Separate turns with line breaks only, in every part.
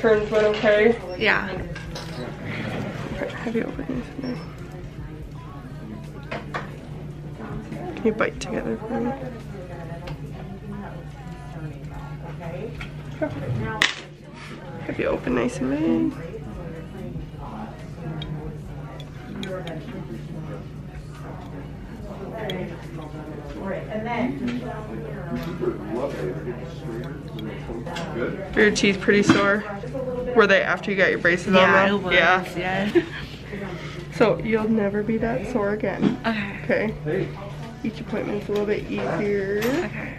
Turns went okay.
Yeah.
Have you opened this in there? Can you bite together for me? Have you open nice and big? Are your teeth pretty sore? Were they after you got your braces
Yeah,
on?
was.
Yeah.
Yeah.
So you'll never be that sore again.
Okay.
Okay. Each appointment's a little bit easier.
Okay.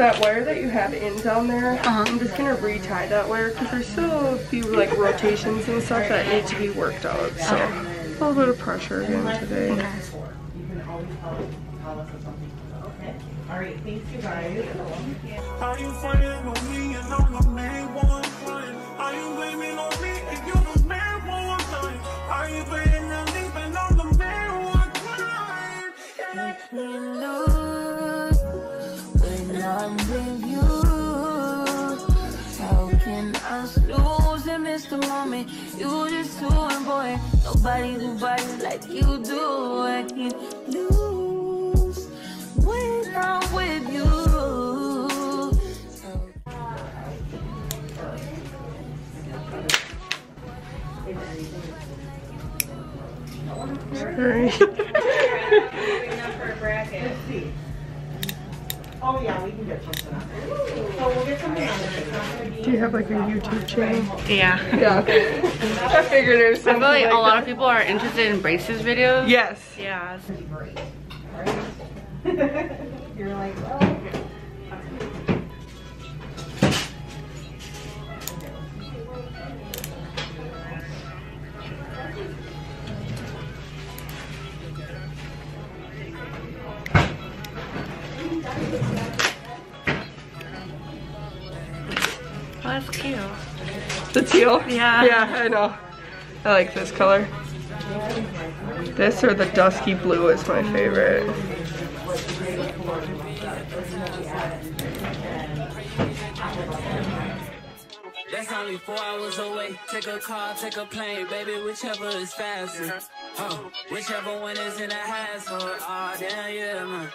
That wire that you have in down there,
Uh-huh.
I'm just gonna retie that wire because there's still a few like rotations and stuff that need to be worked out. So a little bit of pressure again today.
Are you fighting on me and I'm the main one? Are you blaming on me if you're
Nobody do body like you do. I can't lose when I'm with you.
Sorry.
Oh, yeah, we can get something on
Do you have like a YouTube channel?
Yeah.
Yeah. I figured it was
I
something
feel like
like
a lot
that.
of people are interested in braces videos.
Yes.
Yeah.
You're like, well.
Teal?
Yeah.
Yeah, I know. I like this color. This or the dusky blue is my favorite.
That's only four hours away. Take a car, take a plane, baby, whichever is faster. Oh, whichever one is in the hassle. Oh, damn, yeah, man.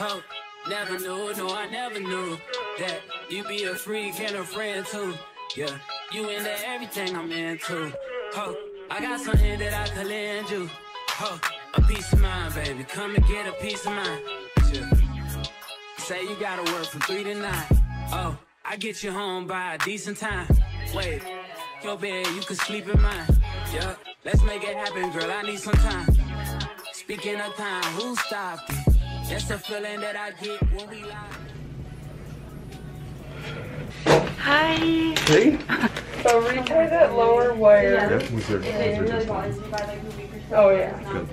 Oh, never knew, no, I never knew that you be a freak and a friend too. Yeah, you into everything I'm into. Oh, I got something that I could lend you. Oh, a peace of mind, baby. Come and get a piece of mind. Yeah. Say you gotta work from three to nine. Oh, I get you home by a decent time. Wait, your bed, you can sleep in mine. Yeah, let's make it happen, girl. I need some time. Speaking of time, who stopped it? That's the feeling that I get when we lie.
Hi.
Hey.
So retie that lower wire.
Yeah, was there, was there just
Oh yeah.
Good.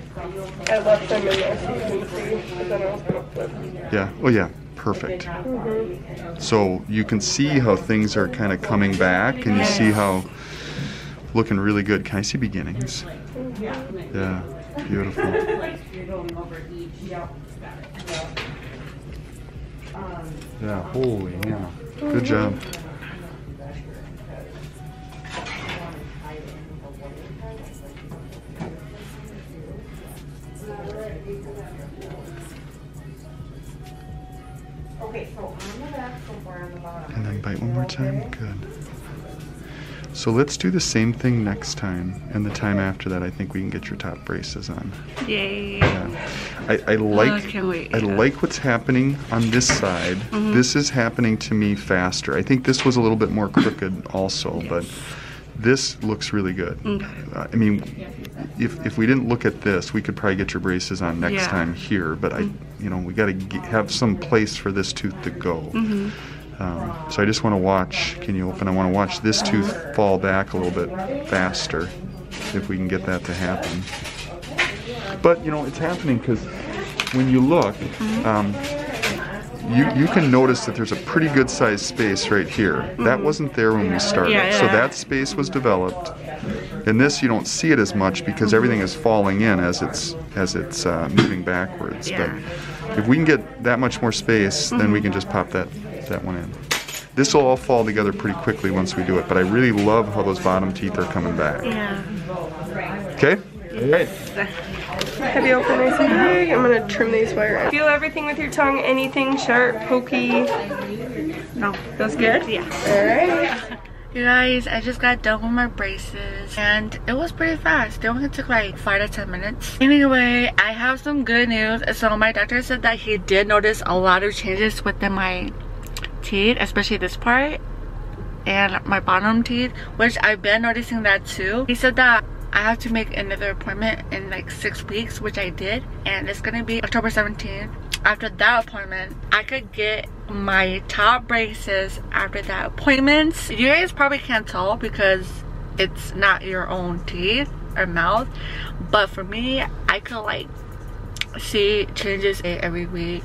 I left them in there so you can see, but then I was gonna flip.
Yeah. Oh, yeah. Perfect. So you can see how things are kind of coming back, and you see how looking really good. Can I see beginnings? Yeah, beautiful. Yeah, holy yeah. Good job.
Okay, so on the back, somewhere on the bottom.
And then bite one more time. Good. So let's do the same thing next time. And the time after that, I think we can get your top braces on.
Yay.
Yeah. I, I like
can't wait,
I
yeah.
like what's happening on this side.
Mm-hmm.
This is happening to me faster. I think this was a little bit more crooked also, but this looks really good. Uh, I mean, if, if we didn't look at this, we could probably get your braces on next
Yeah. Mm-hmm.
time here. But I, you know, we got to have some place for this tooth to go.
Mm-hmm.
Um, so I just want to watch. Can you open? I want to watch this tooth fall back a little bit faster, if we can get that to happen. But you know, it's happening because when you look, um, you you can notice that there's a pretty good sized space right here. That wasn't there when we started.
Yeah,
So that space was developed. In this, you don't see it as much because everything is falling in as it's as it's uh, moving backwards.
Yeah.
But if we can get that much more space, then we can just pop that that one in. This will all fall together pretty quickly once we do it. But I really love how those bottom teeth are coming back.
Yeah.
Okay. All right.
Have you open nice and big? I'm gonna trim these wire. Feel everything with your tongue. Anything sharp, pokey.
No.
Feels good.
Yeah.
All right.
You guys, I just got done with my braces and it was pretty fast. They only took like 5 to 10 minutes. Anyway, I have some good news. So my doctor said that he did notice a lot of changes within my teeth, especially this part and my bottom teeth, which I've been noticing that too. He said that I have to make another appointment in like six weeks, which I did, and it's gonna be October 17th. After that appointment, I could get my top braces after that appointment. You guys probably can't tell because it's not your own teeth or mouth, but for me, I could like see changes every week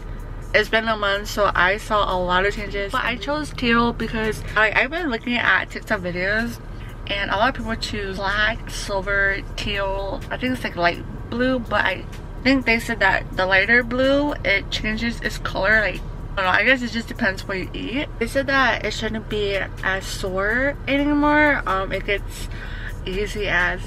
it's been a month so i saw a lot of changes but i chose teal because I, i've been looking at tiktok videos and a lot of people choose black silver teal i think it's like light blue but i think they said that the lighter blue it changes its color like I don't know, I guess it just depends what you eat. They said that it shouldn't be as sore anymore. Um, it gets easy as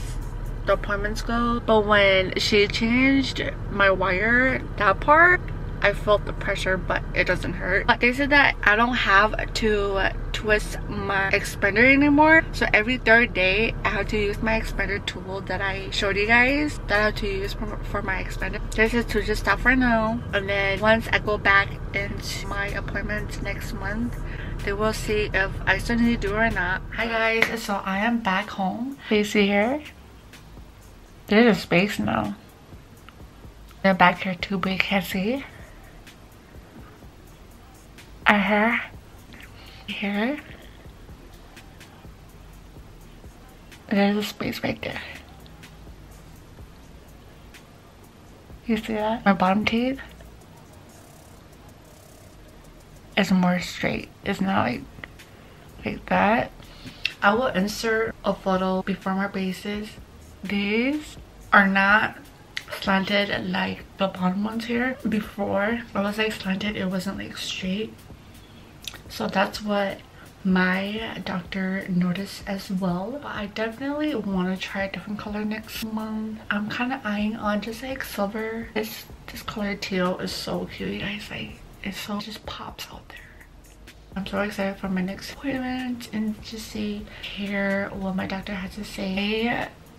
the appointments go. But when she changed my wire, that part, I felt the pressure, but it doesn't hurt. But they said that I don't have to twist my expander anymore. So every third day, I have to use my expander tool that I showed you guys that I have to use for, my expander. This is to just stop for now. And then once I go back into my appointments next month, they will see if I still need to do it or not. Hi guys, so I am back home. Do you see here? There's a space now. The back here too, you can't see. Uh-huh. Here. There's a space right there. You see that? My bottom teeth is more straight. It's not like like that. I will insert a photo before my braces. These are not slanted like the bottom ones here. Before it was like slanted, it wasn't like straight. So that's what my doctor noticed as well. I definitely want to try a different color next month. I'm kind of eyeing on just like silver. This this color teal is so cute, you guys. Like it so it just pops out there. I'm so excited for my next appointment and to see hear what my doctor has to say.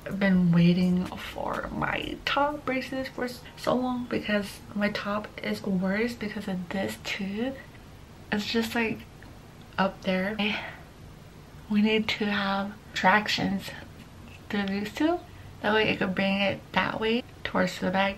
I've been waiting for my top braces for so long because my top is worse because of this tooth. It's just like up there. We need to have tractions through these two. That way I could bring it that way towards the back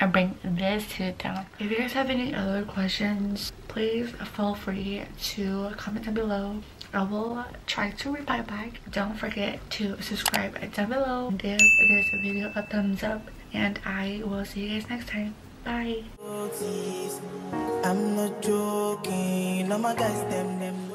and bring this tooth down. If you guys have any other questions, please feel free to comment down below. I will try to reply back. Don't forget to subscribe down below. Give this video a thumbs up and I will see you guys next time. Bye.
I'm not joking. All my guys, them, them.